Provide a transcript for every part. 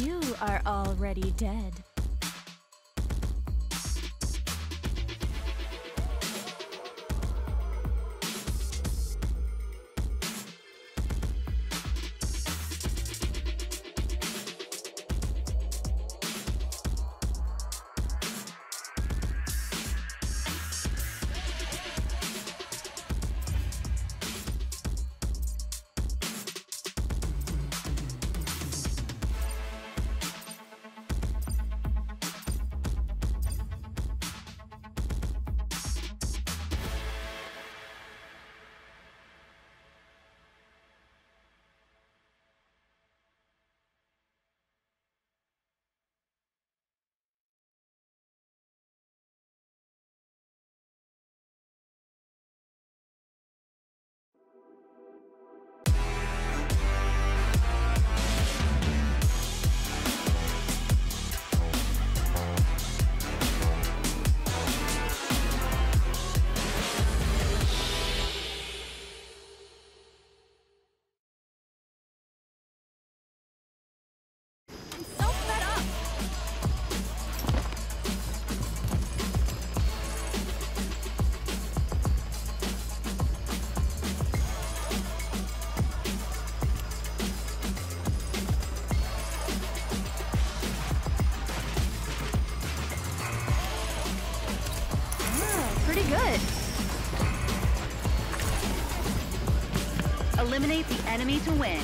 You are already dead. Good. Eliminate the enemy to win.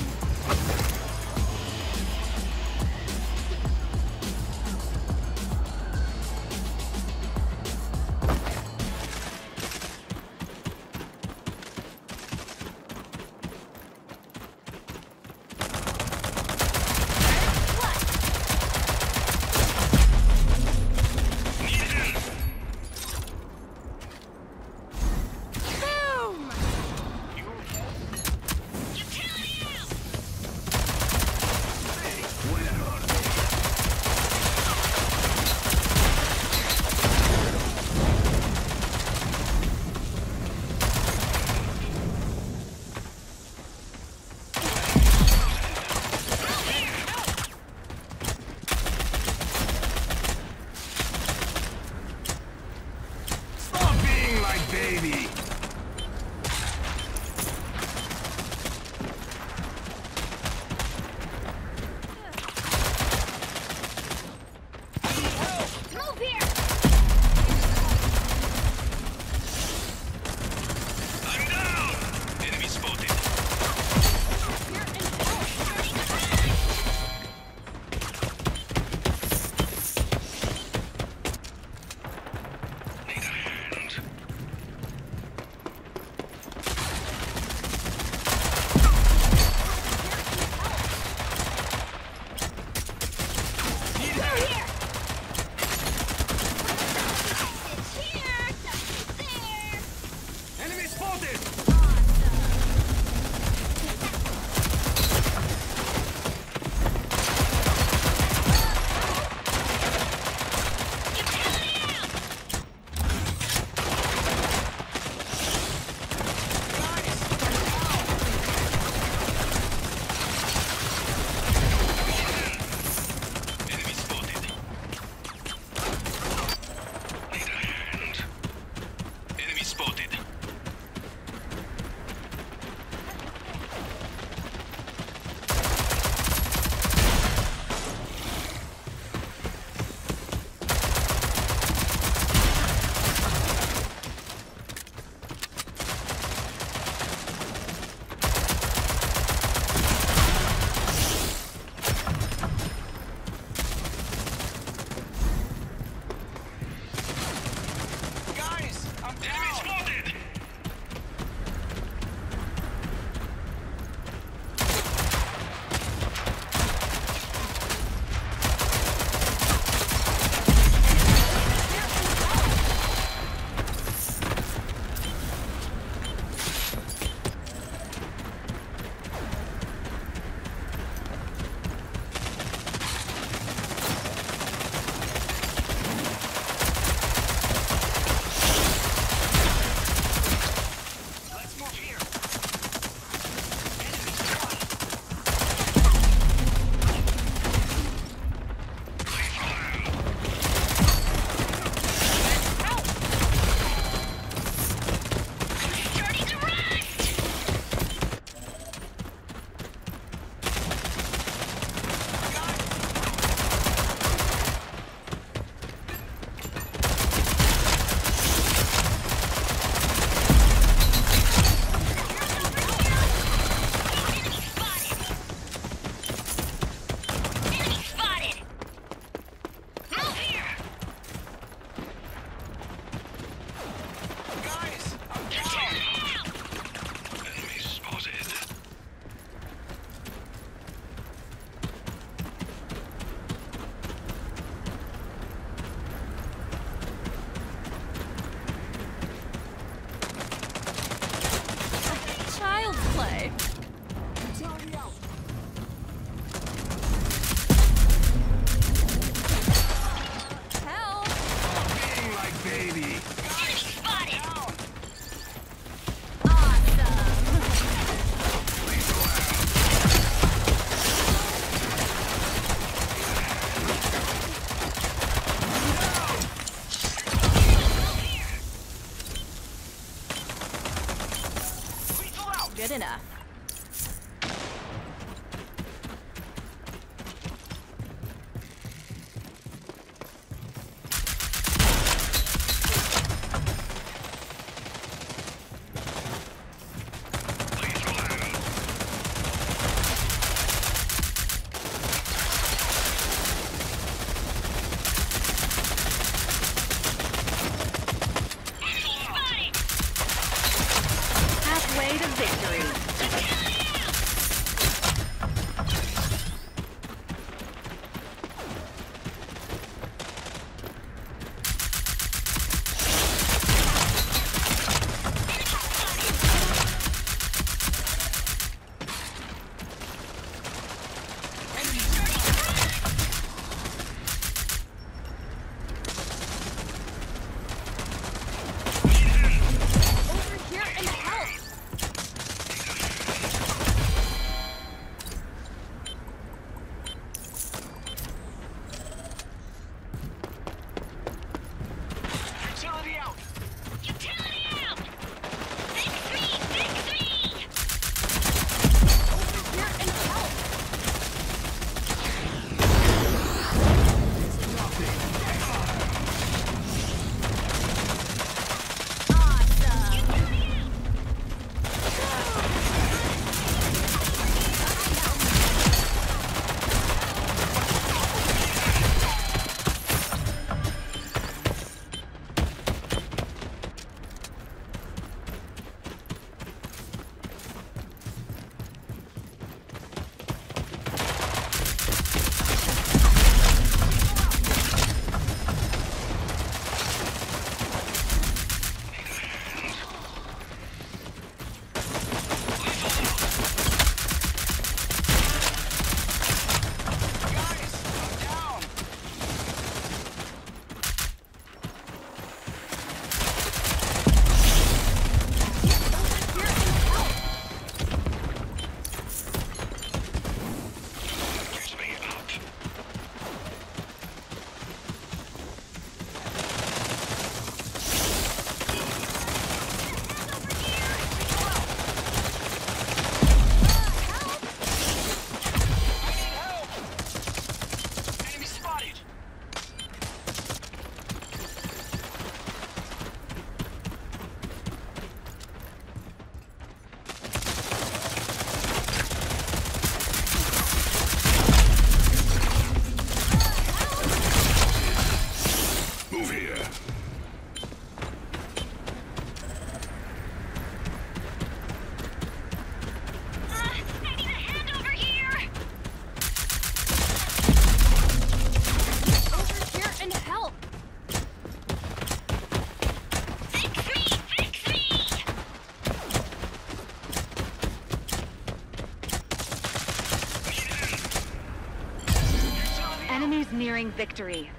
Victory.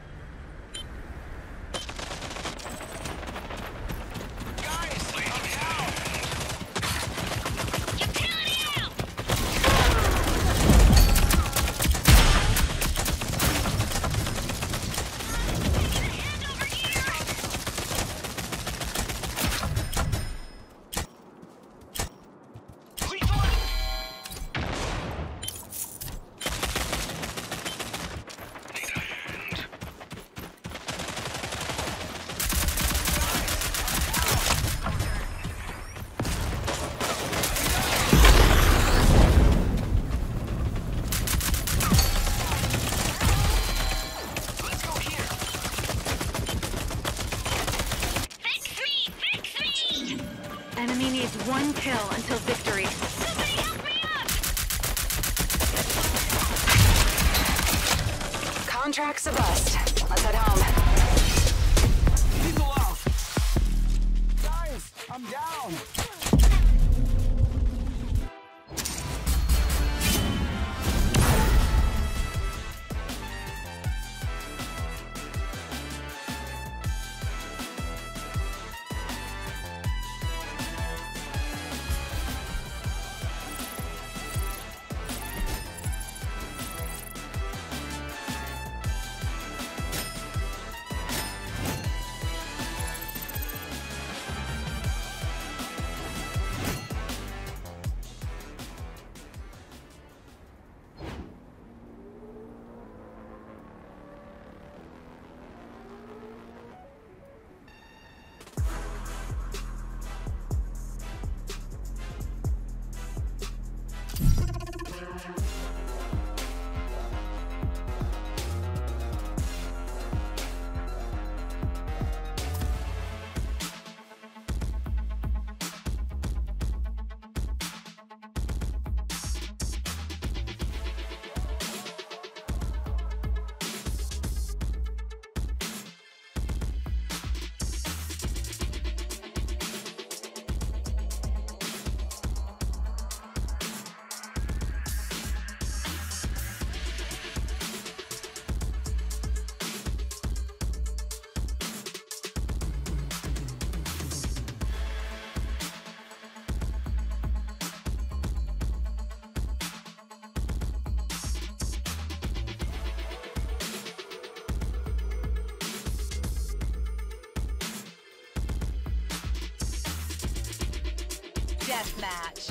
Deathmatch.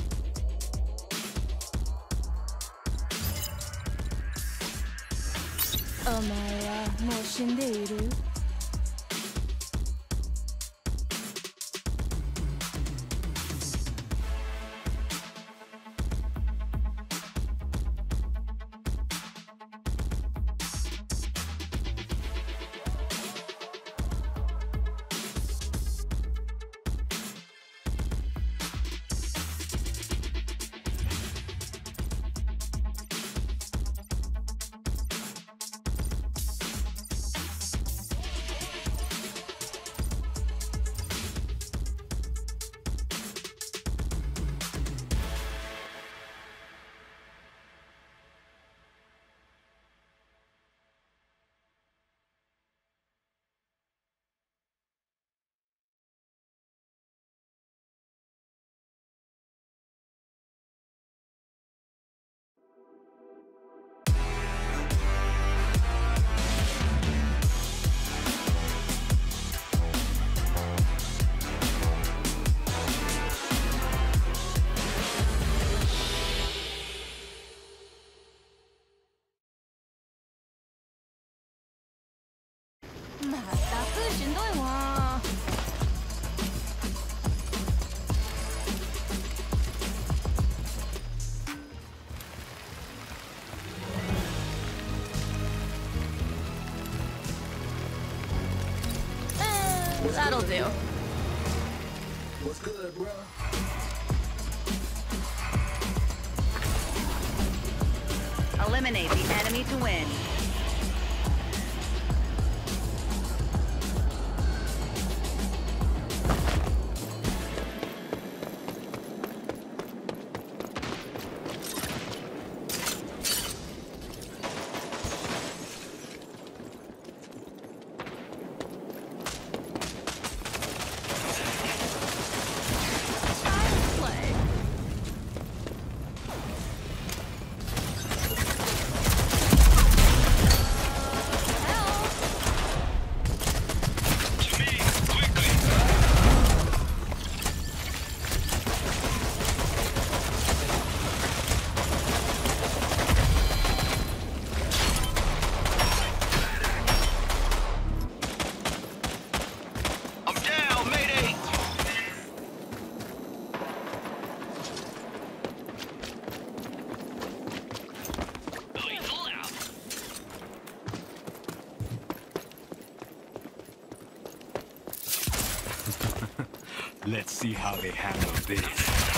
おったくしん Let's see how they handle this.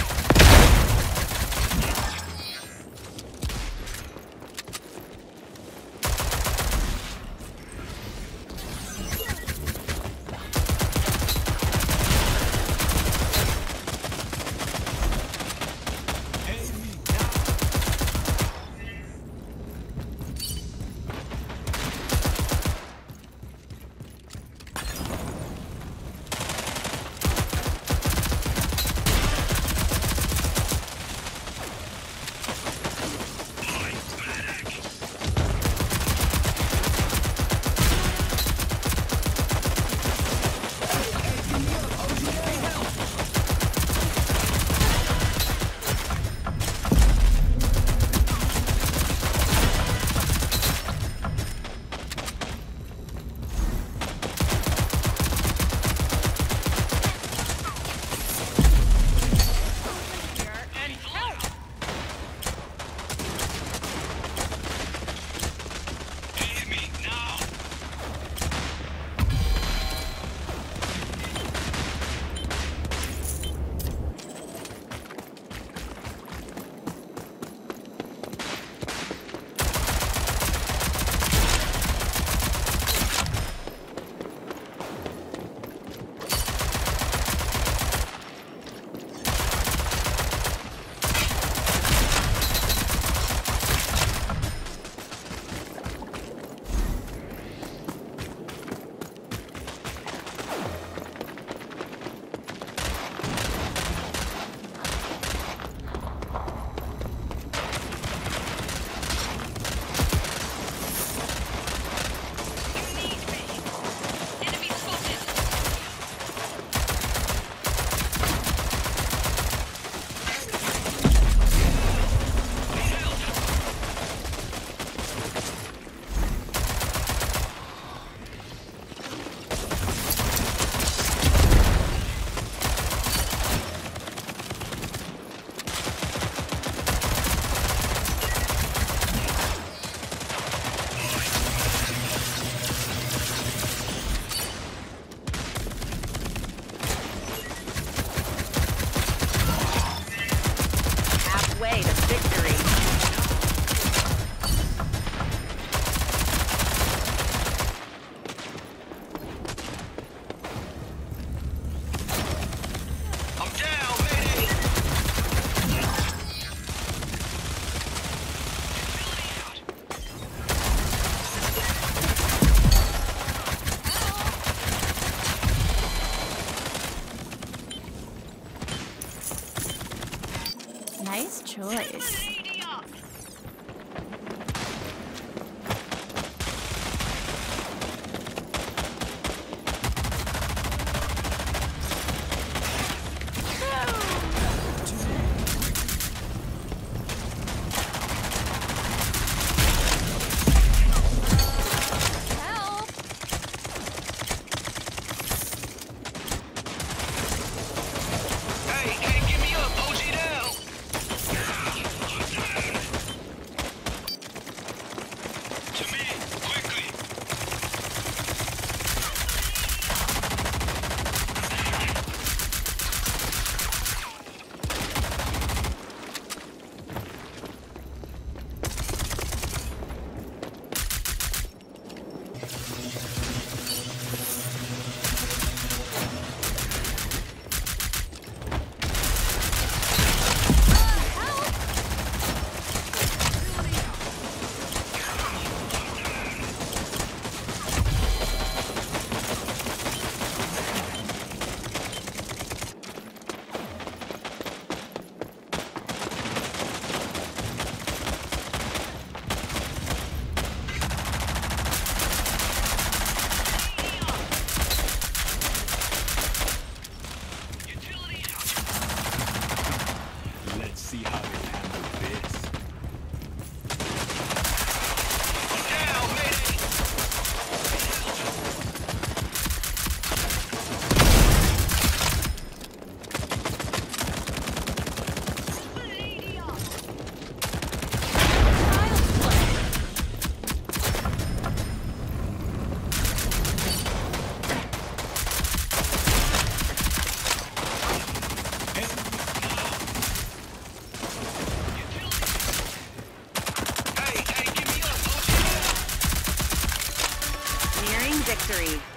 Victory.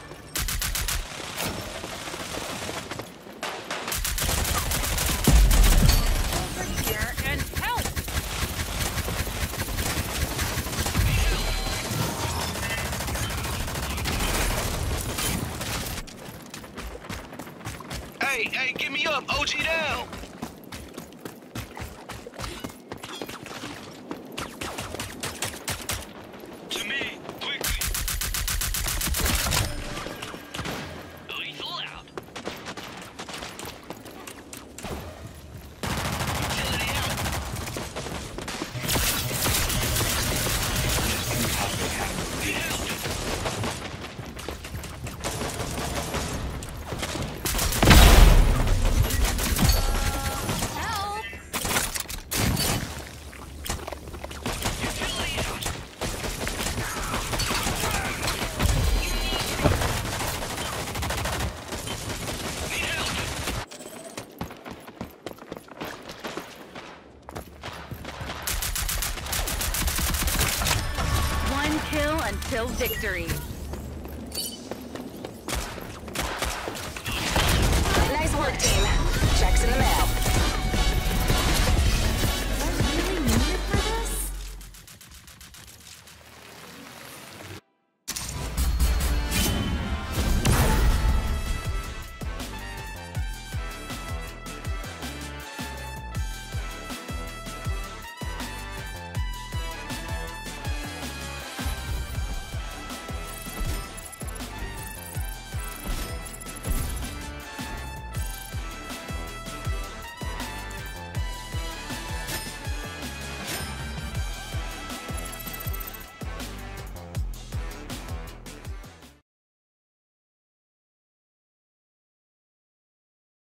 Victory.